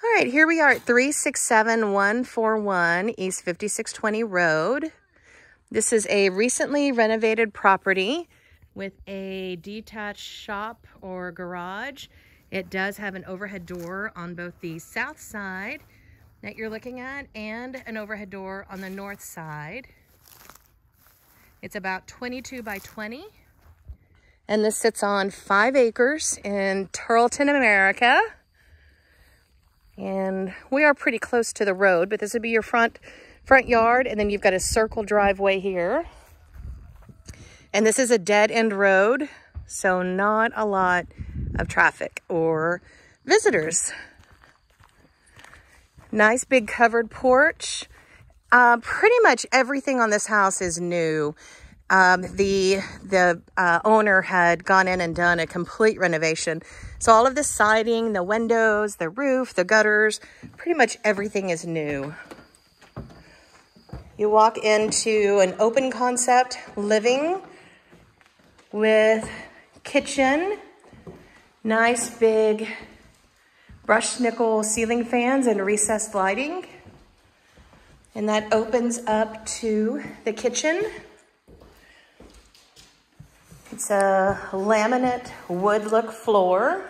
All right, here we are at 367141 East 5620 Road. This is a recently renovated property with a detached shop or garage. It does have an overhead door on both the south side that you're looking at and an overhead door on the north side. It's about 22 by 20. And this sits on five acres in Terlton, America. And we are pretty close to the road, but this would be your front front yard. And then you've got a circle driveway here. And this is a dead end road, so not a lot of traffic or visitors. Nice big covered porch. Uh, pretty much everything on this house is new. Um, the the uh, owner had gone in and done a complete renovation. So all of the siding, the windows, the roof, the gutters, pretty much everything is new. You walk into an open concept living with kitchen, nice big brushed nickel ceiling fans and recessed lighting. And that opens up to the kitchen. It's a laminate wood look floor,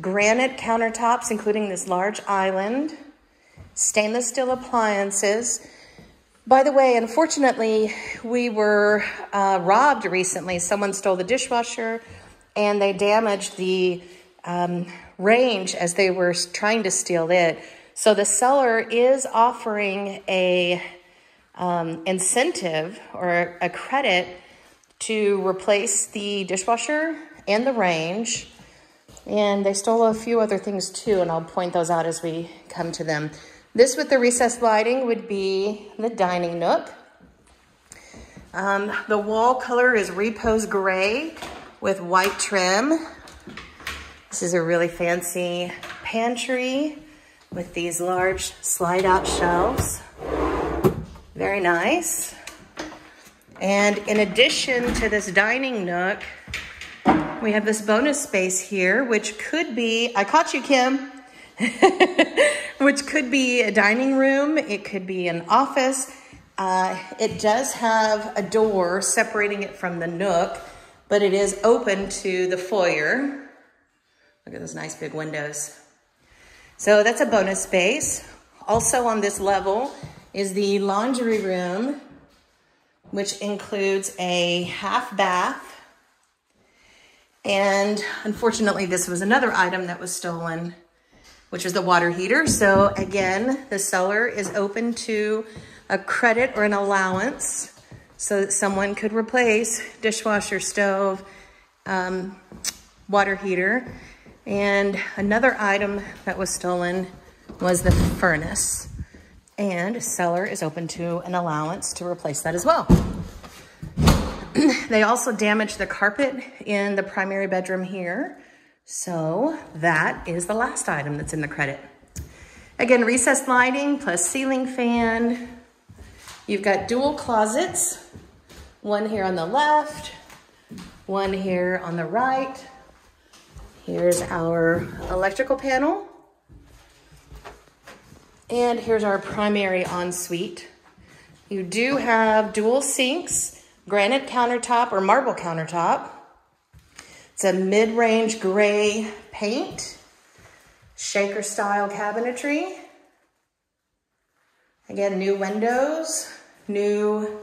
granite countertops, including this large island, stainless steel appliances. By the way, unfortunately, we were uh, robbed recently. Someone stole the dishwasher and they damaged the um, range as they were trying to steal it. So the seller is offering a um, incentive or a credit to replace the dishwasher and the range. And they stole a few other things too, and I'll point those out as we come to them. This with the recessed lighting would be the dining nook. Um, the wall color is repose gray with white trim. This is a really fancy pantry with these large slide out shelves. Very nice. And in addition to this dining nook, we have this bonus space here, which could be, I caught you, Kim, which could be a dining room. It could be an office. Uh, it does have a door separating it from the nook, but it is open to the foyer. Look at those nice big windows. So that's a bonus space. Also on this level is the laundry room, which includes a half bath. And unfortunately, this was another item that was stolen, which is the water heater. So again, the seller is open to a credit or an allowance so that someone could replace dishwasher, stove, um, water heater, and another item that was stolen was the furnace. And seller is open to an allowance to replace that as well. they also damaged the carpet in the primary bedroom here. So that is the last item that's in the credit. Again, recessed lighting plus ceiling fan. You've got dual closets, one here on the left, one here on the right, Here's our electrical panel. And here's our primary ensuite. You do have dual sinks, granite countertop or marble countertop. It's a mid-range gray paint, shaker style cabinetry. Again, new windows, new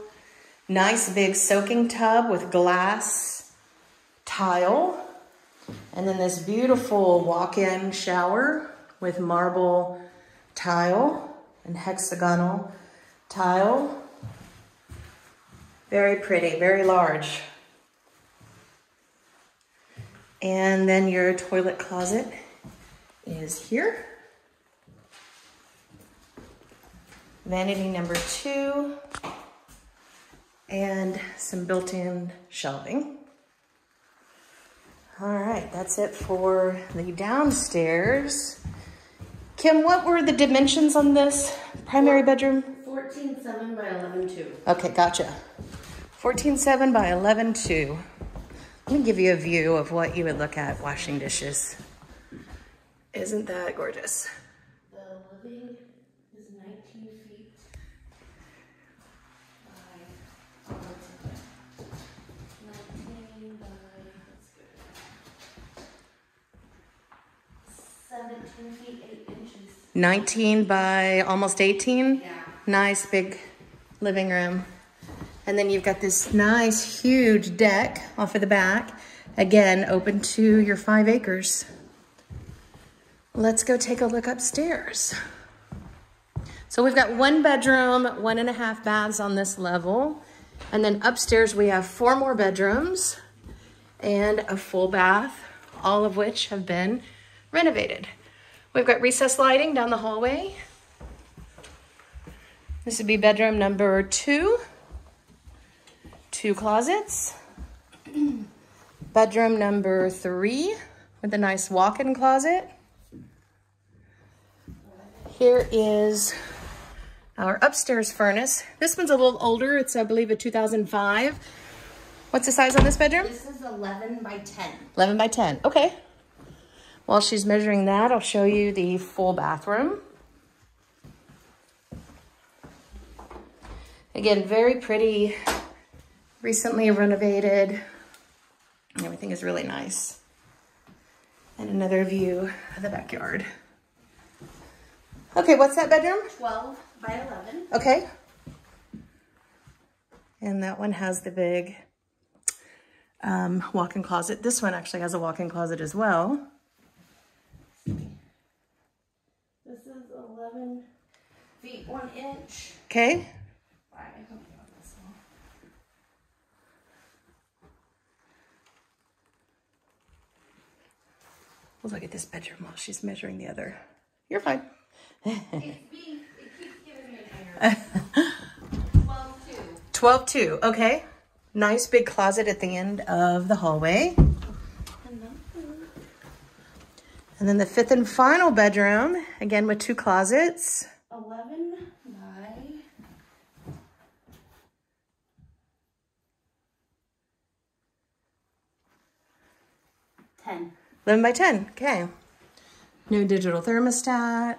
nice big soaking tub with glass tile. And then this beautiful walk-in shower with marble tile and hexagonal tile. Very pretty, very large. And then your toilet closet is here. Vanity number two, and some built-in shelving. All right, that's it for the downstairs. Kim, what were the dimensions on this primary bedroom? 14.7 by 11.2. Okay, gotcha. 14.7 by 11.2. Let me give you a view of what you would look at washing dishes. Isn't that gorgeous? The living is 19 feet by, oh, let's see. 19 by, that's good. 17 feet 8 inches. 19 by almost 18. Yeah. Nice big living room. And then you've got this nice huge deck off of the back. Again, open to your five acres. Let's go take a look upstairs. So we've got one bedroom, one and a half baths on this level. And then upstairs we have four more bedrooms and a full bath, all of which have been renovated. We've got recessed lighting down the hallway. This would be bedroom number two. Two closets. bedroom number three with a nice walk-in closet. Here is our upstairs furnace. This one's a little older. It's, I believe, a 2005. What's the size on this bedroom? This is 11 by 10. 11 by 10. Okay. While she's measuring that, I'll show you the full bathroom. Again, very pretty, recently renovated. Everything is really nice. And another view of the backyard. Okay, what's that bedroom? 12 by 11. Okay. And that one has the big um, walk-in closet. This one actually has a walk-in closet as well. This is 11 feet 1 inch. Okay. Why, I don't this. We'll look at this bedroom while she's measuring the other. You're fine. It's being, it keeps giving me an error. 12 2. 12 2. Okay. Nice big closet at the end of the hallway. And then the fifth and final bedroom, again with two closets. 11 by ten. 11 by 10. Okay. New digital thermostat.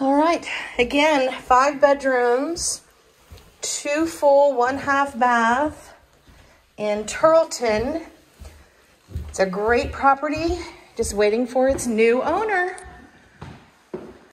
All right. Again, five bedrooms, two full, one half bath in Terlton. It's a great property, just waiting for its new owner.